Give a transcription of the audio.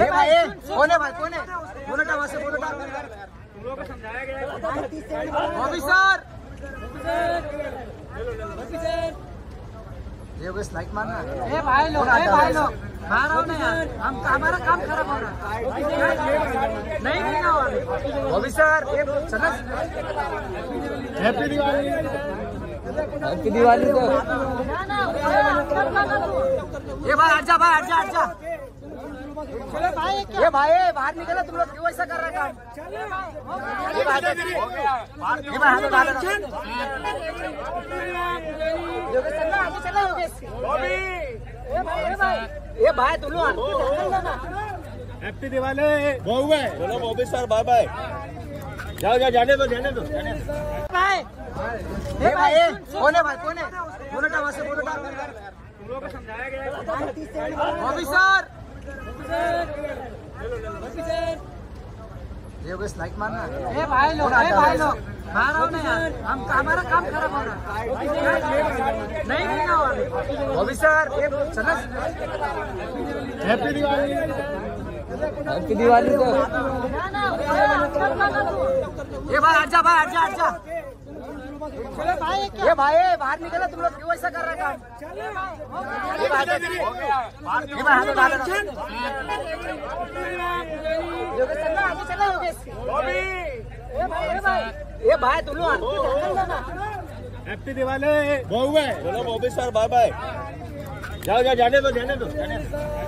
ए भाई कौन है भाई कौन है बोलो वहाँ से बोलो ऑफिसर ये बस लाइट मारना ए भाई लोग ए भाई लोग आओ ना यार हम हमारा काम खराब हो रहा है नहीं नहीं ना वाले ऑफिसर ये चला हैप्पी दिवाली हैप्पी दिवाली तो ये भाई हट जा भाई हट जा हट ये भाई बाहर निकलो तुम लोग क्यों ऐसा कर रहे काम? ये भाई ये भाई। योगेश चलना आगे चलना योगेश ये तुम लोग हैप्पी दिवाली बहु है। बोलो बॉबी सर बाय बाय जाओ जाओ जाने दो जाने दो जाने दो। भाई कौन है भाई कौन है? बोलो वहाँ से बोलो ऑफिसर ये बस लाइट मारना। ए भाई लोग ए भाई लोग। बाहर आओ ना यार। हम हमारा काम खराब हो रहा है। नहीं नहीं। ना वाले ऑफिसर ये चला। हैप्पी दिवाली हैप्पी दिवाली तो ये भाई हट भाई हट जा हट जा चलो भाई ये भाई बाहर निकलो, तुम लोग क्यों ऐसा कर रहे काम? ये भाई तुम लोग हैप्पी दिवाली बहु है। बोलो बॉबी सर बाय बाय जाओ जाओ, जाने दो जाने दो जाने दो।